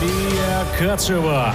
Мария Кацева.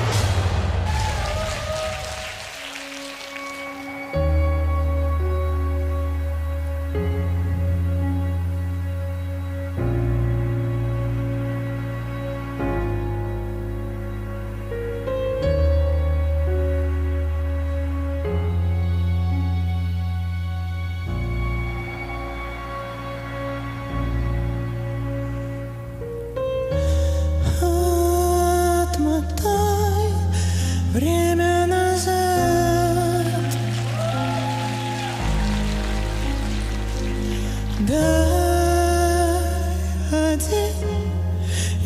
Дай один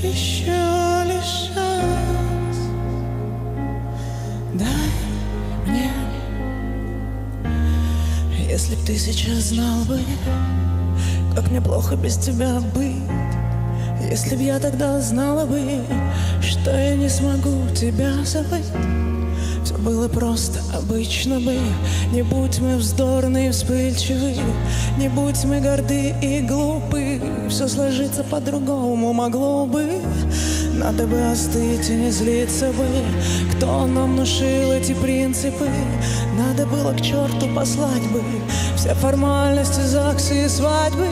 еще лишь шанс Дай мне. Если б ты сейчас знал бы Как мне плохо без тебя быть. Если б я тогда знала бы, что я не смогу тебя забыть Все было просто обычно бы. Не будь мы вздорны и вспыльчивы Не будь мы горды и глупы Все сложиться по-другому могло бы. Надо бы остыть и не злиться бы. Кто нам внушил эти принципы? Надо было к черту послать бы. Все формальности, ЗАГСы и свадьбы.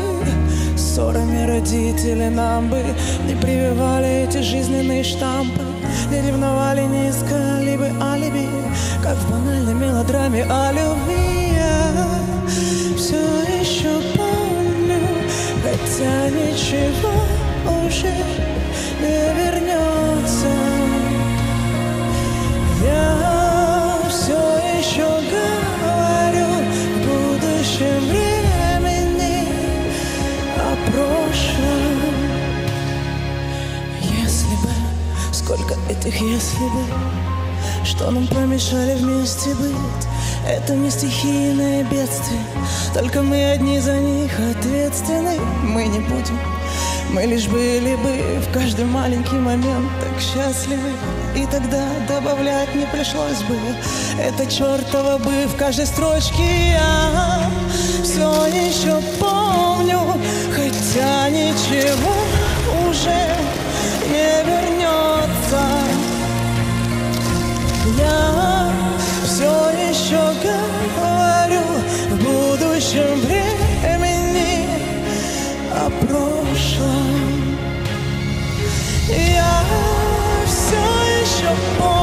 Ссорами родители нам бы Не прививали эти жизненные штампы. Не ревновали, не искали бы алиби Как в банальной мелодраме о любви сколько этих если бы? Что нам помешали вместе быть? Это не стихийное бедствие. Только мы одни за них ответственны. Мы не будем. Мы лишь были бы в каждый маленький момент так счастливы. И тогда добавлять не пришлось бы. Это чертово бы в каждой строчке я Все еще помню. Хотя ничего уже You're so